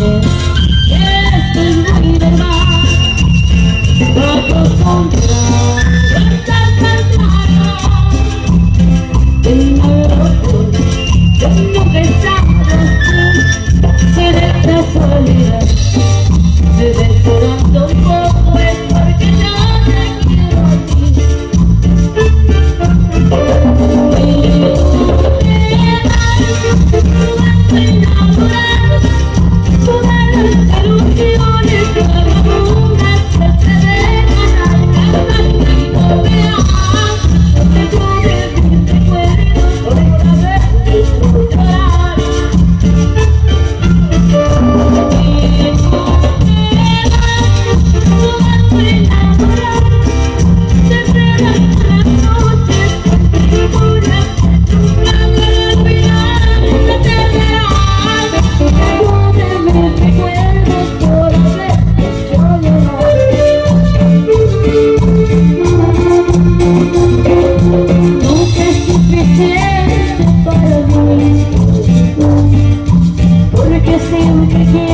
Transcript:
Yes, baby, baby. Thank you.